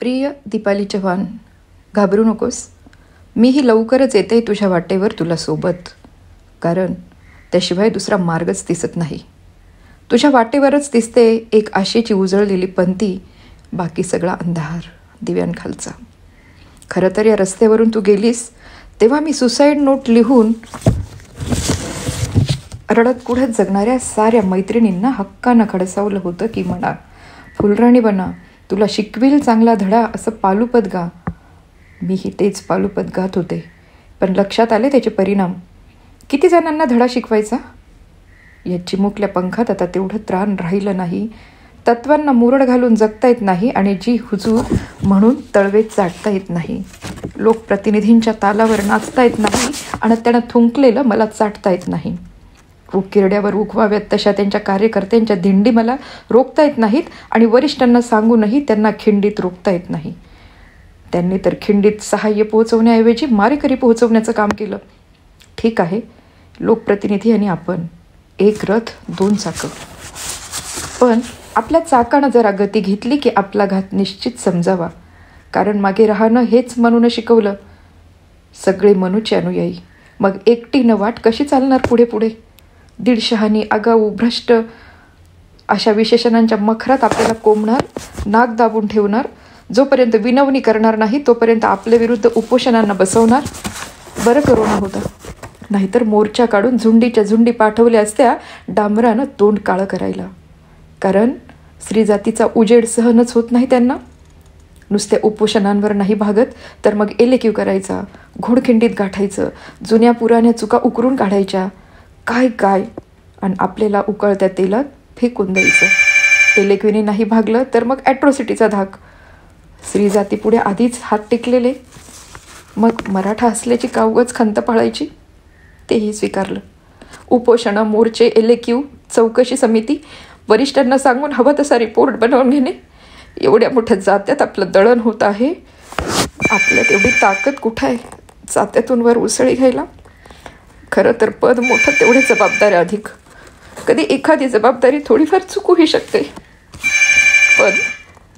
प्रिय दीपाली चव्हाण घाबरू नकोस. मीही लवकरच येते तुझ्या वाटेवर तुला सोबत. कारण त्याशिवाय दुसरा मार्गच दिसत नाही. तुझ्या वाटेवरच दिसते एक आशेची उजळलेली पंथी बाकी सगळा अंधार दिव्यांखालचा. खरं तर या रस्त्यावरून तू गेलीस तेव्हा मी सुसाईड नोट लिहून रडत कुढत जगणाऱ्या साऱ्या मैत्रिणींना हक्कानं खडसावलं होतं की म्हणा फुलराणी बना तुला शिकविल चांगला धडा असं पालुपद गा. मीही तेच पालुपद गात होते. पण लक्षात आले त्याचे परिणाम. किती जणांना धडा शिकवायचा? या चिमुकल्या पंखात आता तेवढं त्राण राहिलं नाही. तत्वांना मुरड घालून जगता येत नाही आणि जी हुजूर म्हणून तळवेत चाटता येत नाही. लोकप्रतिनिधींच्या तालावर नाचता येत नाही आणि त्यानं थुंकलेलं मला चाटता येत नाही. किरड्यावर उगवाव्यात तशा त्यांच्या कार्यकर्त्यांच्या दिंडी मला रोखता येत नाहीत आणि वरिष्ठांना सांगूनही त्यांना खिंडीत रोखता येत नाही. त्यांनी तर खिंडीत सहाय्य पोहोचवण्याऐवजी मारेकरी पोहोचवण्याचं काम केलं. ठीक आहे लोकप्रतिनिधी आणि आपण एक रथ दोन चाकं. पण आपल्या चाकानं जरा गती घेतली की आपला घात निश्चित समजावा. कारण मागे राहणं हेच म्हणून शिकवलं. सगळे मनुचे अनुयायी. मग एकटीनं वाट कशी चालणार पुढे पुढे? दीडशहानी आगाऊ भ्रष्ट अशा विशेषणांच्या मखरात आपल्याला कोंबणार नाक दाबून ठेवणार. जोपर्यंत विनवणी करणार नाही तोपर्यंत आपल्या विरुद्ध उपोषणांना बसवणार. बरं करोना होता. नाहीतर मोर्चा काढून झुंडीच्या झुंडी पाठवल्या असत्या डांबरानं तोंड काळं करायला. कारण स्त्री जातीचा उजेड सहनच होत नाही त्यांना. नुसत्या उपोषणांवर नाही भागत तर मग एलेक्यू करायचा घोडखिंडीत गाठायचं जुन्या पुराण्या चुका उकरून काढायच्या. काय काय? आणि आपल्याला उकळत्या तेलात फेकून द्यायचं. एलेक्यूने नाही भागलं तर मग ॲट्रॉसिटीचा धाक. स्त्री जातीपुढे आधीच हात टेकलेले. मग मराठा असल्याची कावगच खंत पाळायची? तेही स्वीकारलं. उपोषणं मोर्चे एलेक्यू चौकशी समिती वरिष्ठांना सांगून हवं तसा रिपोर्ट बनवून घेणे. एवढ्या मोठ्या जात्यात आपलं दळण होत आहे. आपल्यात एवढी ताकद कुठं आहे? जात्यातून वर उसळी घ्यायला. खरं तर पद मोठं तेवढे जबाबदाऱ्या अधिक. कधी एखादी जबाबदारी थोडीफार चुकूही शकते. पण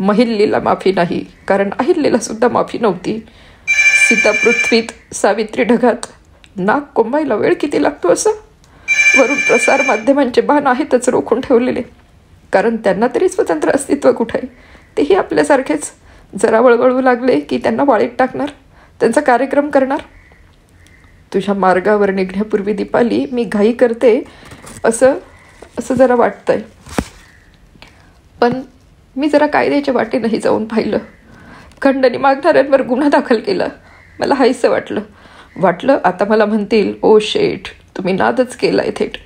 महिल्लीला माफी नाही कारण अहिल्लीला सुद्धा माफी नव्हती. सीता पृथ्वीत सावित्री ढगात नाक कोंबायला वेळ किती लागतो असं? वरून प्रसार माध्यमांचे बाण आहेतच रोखून ठेवलेले. कारण त्यांना तरी स्वतंत्र अस्तित्व कुठं? आहे तेही आपल्यासारखेच. जरा वळवळू लागले की त्यांना वाळीत टाकणार त्यांचा कार्यक्रम करणार. तुझ्या मार्गावर निघण्यापूर्वी दीपाली मी घाई करते असं असं जरा वाटतंय. पण मी जरा कायद्याच्या वाटेनंही जाऊन पाहिलं. खंडणी मागणाऱ्यांवर गुन्हा दाखल केला. मला हायसं वाटलं. वाटलं आता मला म्हणतील ओ शेठ तुम्ही नादच केला आहे थेट.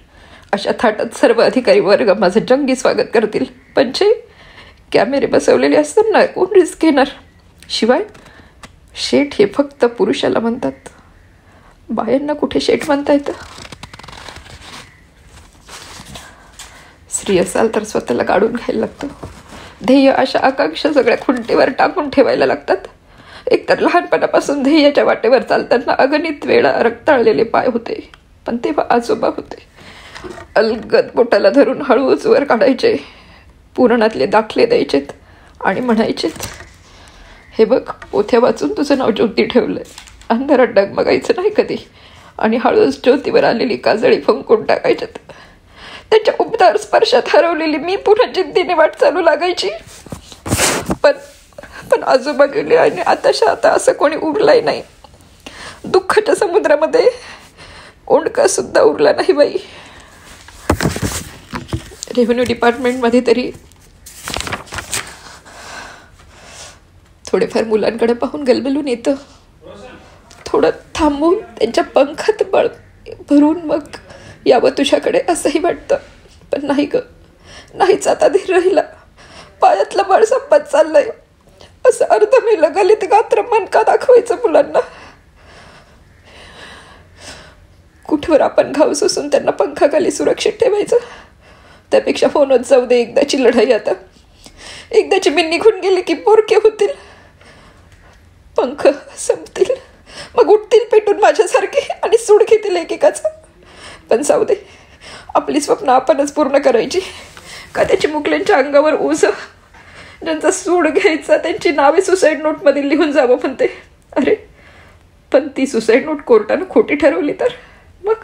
अशा थाटात सर्व अधिकारी वर्ग माझं जंगी स्वागत करतील. पण जे कॅमेरे बसवलेले असतात ना कोण रिस्क घेणार? शिवाय शेठ हे फक्त पुरुषाला म्हणतात. बायांना कुठे शेठ म्हणता येतं? स्त्री असाल तर स्वतःला काढून घ्यायला लागतं. ध्येय अशा आकांक्षा सगळ्या खुंटीवर टाकून ठेवायला लागतात. एकतर लहानपणापासून ध्येयाच्या वाटेवर चालताना अगणित वेळा रक्ताळलेले पाय होते पण तेव्हा आजोबा होते. अलगद बोटाला धरून हळूच वर काढायचे पुराणातले दाखले द्यायचेत आणि म्हणायचेत हे बघ पोथ्या वाचून तुझं नाव ज्योती आहे अंधारात डगमगायचं नाही कधी. आणि हळूच ज्योतीवर आलेली काजळी फंकून टाकायच्यात. त्याच्या उबदार स्पर्शात हरवलेली मी पुन्हा जिद्दीने वाट चालू लागायची. पण पण आजोबा गेले आणि आताशा आता असं कोणी उरलंही नाही. दुःखाच्या समुद्रामध्ये ओंडका सुद्धा उरला नाही बाई. रेव्हेन्यू डिपार्टमेंटमध्ये तरी थोडेफार मुलांकडे पाहून गलबलून येतं. थोडं थांबून त्यांच्या पंखात बळ भरून मग यावं तुझ्याकडे असंही वाटतं. पण नाही ग. नाहीच आता धीर राहिला पायातलं बळ संपत चाललंय. असं अर्ध मी लगालित गात्र मन का दाखवायचं मुलांना? कुठवर आपण घाव सोसून त्यांना पंखाखाली सुरक्षित ठेवायचं? त्यापेक्षा फोनच जाऊ दे एकदाची लढाई आता. एकदाची मी निघून गेली की पोरके होतील. पंख संपतील. मग उठतील पेटून माझ्यासारखे आणि सूड घेतील एकेकाचं. पण जाऊ दे. आपली स्वप्न आपणच पूर्ण करायची. का त्याची मुकल्यांच्या अंगावर ओझ ज्यांचा सूड घ्यायचा त्यांची नावे सुसाईड नोटमध्ये लिहून जावं म्हणते. अरे पण ती सुसाईड नोट कोर्टानं खोटी ठरवली तर? मग?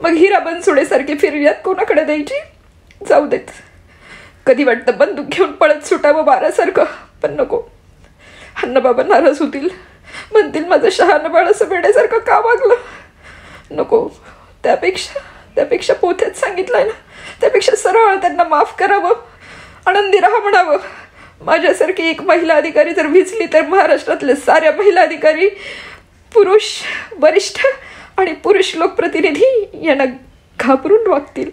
मग हिरा बनसोडेसारखी फिर्यात कोणाकडे द्यायची? जाऊ देत. कधी वाटतं बंदूक घेऊन पळत सुटावं बारासारखं? पण नको. अन्नबाबा नाराज होतील. म्हणतील माझं शहाणं बाळ असं वेड्यासारखं का वागलं? नको. त्यापेक्षा त्यापेक्षा पोथ्यात सांगितलंय ना त्यापेक्षा सरळ त्यांना माफ करावं. आनंदी राहा म्हणावं. माझ्यासारखी एक महिला अधिकारी जर भिजली तर महाराष्ट्रातले साऱ्या महिला अधिकारी पुरुष वरिष्ठ आणि पुरुष लोकप्रतिनिधी यांना घाबरून वागतील.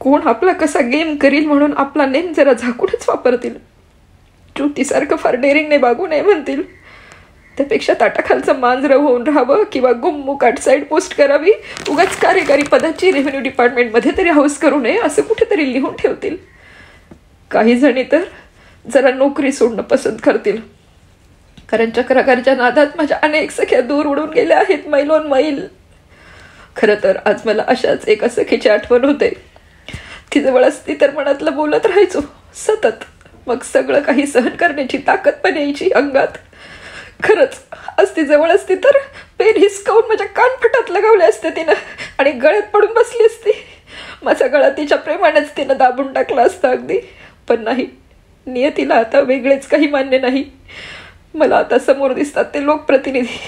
कोण आपला कसा गेम करील म्हणून आपला नेम जरा झाकूनच वापरतील. ज्योतीसारखं फार डेरिंगने बागू नये म्हणतील. त्यापेक्षा ताटाखालचं मांजरं होऊन राहावं किंवा गुम्मुकाट साईड पोस्ट करावी. उगाच कार्यकारी पदाची रेव्हेन्यू डिपार्टमेंटमध्ये तरी हाऊस करू नये असं कुठेतरी लिहून ठेवतील. काही जणी तर जरा नोकरी सोडणं पसंत करतील. कारण चक्राकारच्या नादात माझ्या अनेक सख्या दूर उडून गेल्या आहेत मैलोन मैल. खरं तर आज मला अशाच एका सखीची आठवण होते. ती जवळ असती तर मनातलं बोलत राहायचो सतत. मग सगळं काही सहन करण्याची ताकद पण यायची अंगात. खरंच आज ती जवळ असती तर पेन हिसकावून माझ्या कानफटात लगावले असते तिनं आणि गळ्यात पडून बसली असती. माझा गळा तिच्या प्रेमानेच तिनं दाबून टाकला असता अगदी. पण नाही नियतीला आता वेगळेच काही मान्य नाही. मला आता समोर दिसतात ते लोकप्रतिनिधी.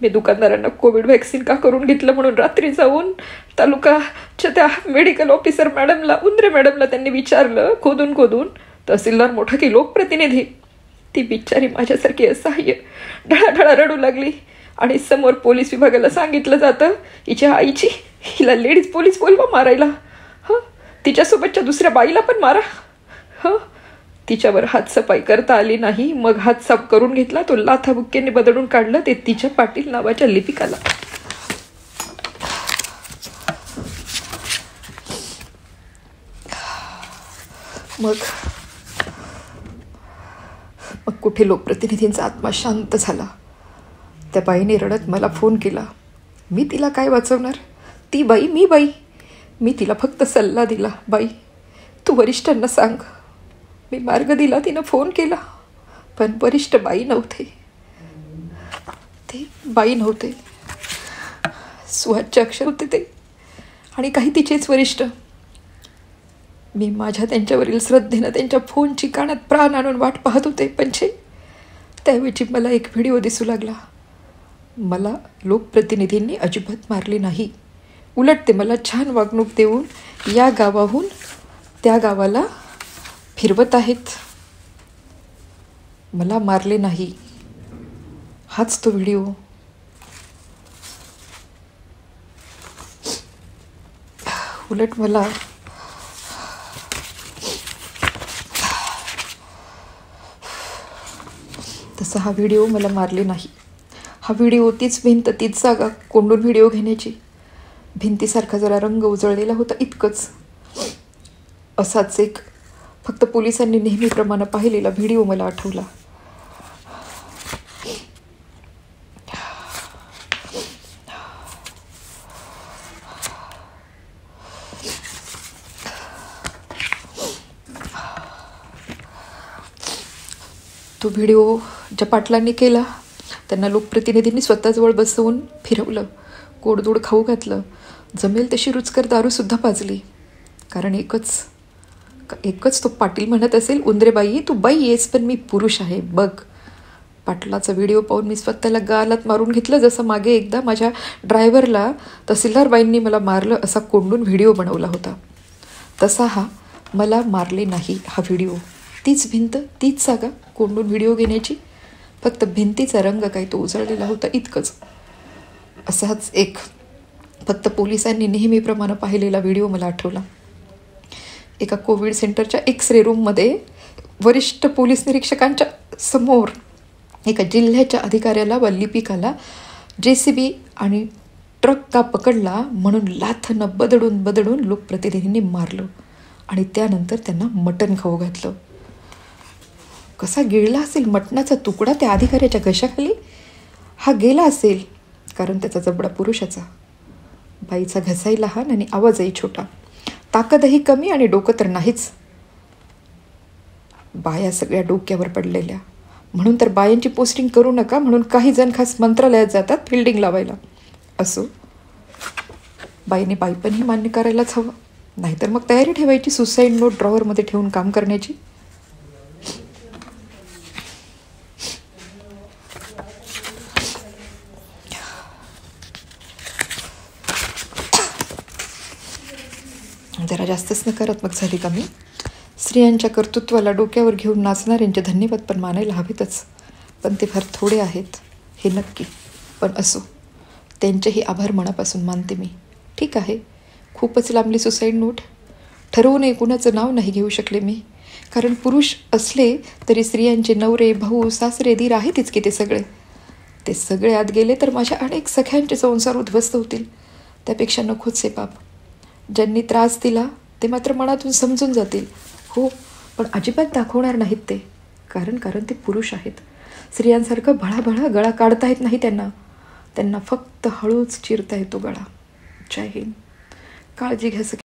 मी दुकानदारांना कोविड व्हॅक्सिन का करून घेतलं म्हणून रात्री जाऊन तालुकाच्या त्या मेडिकल ऑफिसर मॅडमला उंद्रे मॅडमला त्यांनी विचारलं खोदून खोदून तहसीलदार मोठा की लोकप्रतिनिधी. ती बिचारी माझ्यासारखी असहाय्य. ढळाढळा रडू लागली. आणि समोर पोलीस विभागाला सांगितलं जातं हिच्या आईची हिला लेडीज पोलीस बोलवा मारायला. हं? तिच्यासोबतच्या दुसऱ्या बाईला पण मारा. हं? तिच्यावर हातसफाई करता आली नाही. मग हात साफ करून घेतला. तो लाथाबुक्क्याने बदलून काढलं. ते तिच्या पाटील नावाच्या लिपिकाला. मग मग कुठे लोकप्रतिनिधींचा आत्मा शांत झाला. त्या बाईने रडत मला फोन केला. मी तिला काय वाचवणार? ती बाई मी बाई. मी तिला फक्त सल्ला दिला बाई. तू वरिष्ठांना सांग. मी मार्ग दिला तिनं फोन केला. पण वरिष्ठ बाई नव्हते. ते बाई नव्हते. सुहाचे अक्षर होते ते. आणि काही तिचेच वरिष्ठ. मी माझ्या त्यांच्यावरील श्रद्धेनं त्यांच्या फोनची कानात प्राण आणून वाट पाहत होते पण छे त्यावेळी मला एक व्हिडिओ दिसू लागला. मला लोकप्रतिनिधींनी अजिबात मारली नाही. उलट ते मला छान वागणूक देऊन या गावाहून त्या गावाला फिरवत आहेत. मला मारले नाही. हाच तो व्हिडिओ. उलट मला तसा हा व्हिडिओ मला मारले नाही. हा व्हिडिओ तीच भिंत तीच जागा कोंडून व्हिडिओ घेण्याची. भिंतीसारखा जरा रंग उजळलेला होता इतकंच. असाच एक फक्त पोलिसांनी नेहमीप्रमाणे पाहिलेला व्हिडिओ मला आठवला. तो व्हिडिओ ज्या पाटलांनी केला त्यांना लोकप्रतिनिधींनी स्वतःजवळ बसवून फिरवलं गोडदोड खाऊ घातलं. जमेल तशी रुचकर दारूसुद्धा पाजली. कारण एकच एकच तो पाटील म्हणत असेल उंद्रेबाई तू बाई येस पण मी पुरुष आहे बघ. पाटलाचा व्हिडिओ पाहून मी स्वतःला गालात मारून घेतलं. जसं मागे एकदा माझ्या ड्रायव्हरला तहसीलदारबाईंनी मला मारलं असा कोंडून व्हिडिओ बनवला होता. तसा हा मला मारले नाही हा व्हिडिओ तीच भिंत तीच जागा कोंडून व्हिडिओ घेण्याची. फक्त भिंतीचा रंग काही तो उजळलेला होता इतकंच. असाच एक. फक्त पोलिसांनी नेहमीप्रमाणे पाहिलेला व्हिडिओ मला आठवला. एका कोविड सेंटरच्या एक्स रे रूममध्ये वरिष्ठ पोलीस निरीक्षकांच्या समोर एका जिल्ह्याच्या अधिकाऱ्याला व लिपिकाला जे सी बी आणि ट्रक का पकडला म्हणून लाथनं बदडून बदडून लोकप्रतिनिधींनी मारलं. आणि त्यानंतर त्यांना मटण खाऊ घातलं. कसा गिळला असेल मटणाचा तुकडा त्या अधिकाऱ्याच्या घशाखाली? हा गेला असेल कारण त्याचा जबडा पुरुषाचा. बाईचा घसाई लहान आणि आवाजही छोटा. ताकदही कमी आणि डोकं तर नाहीच. बाया सगळ्या डोक्यावर पडलेल्या. म्हणून तर बायांची पोस्टिंग करू नका म्हणून काही जण खास मंत्रालयात जातात फिल्डिंग लावायला. असो. बाईने बाईपणही मान्य करायलाच हवं. नाहीतर मग तयारी ठेवायची सुसाईड नोट ड्रॉवरमध्ये ठेवून काम करण्याची जरा जास्तच नकारात्मक झाली का मी? स्त्रियांच्या कर्तृत्वाला डोक्यावर घेऊन नाचणाऱ्यांचे धन्यवाद पण मानायला हवेतच. पण ते फार थोडे आहेत हे नक्की. पण असो त्यांचेही आभार मनापासून मानते मी. ठीक आहे खूपच लांबली सुसाईड नोट. ठरवून कुणाचं नाव नाही घेऊ शकले मी. कारण पुरुष असले तरी स्त्रियांचे नवरे भाऊ सासरे दीर आहेतच की ते सगळे. ते सगळे आत गेले तर माझ्या अनेक सख्यांचे संसार उद्ध्वस्त होतील. त्यापेक्षा नकोच आहे पाप. ज्यांनी त्रास दिला ते मात्र मनातून समजून जातील. हो पण अजिबात दाखवणार नाहीत ते. कारण कारण ते पुरुष आहेत. स्त्रियांसारखं भळाभळा गळा काढता येत नाही त्यांना. त्यांना फक्त हळूच चिरता येतो गळा. जय हिंद. काळजी घ्या सगळी.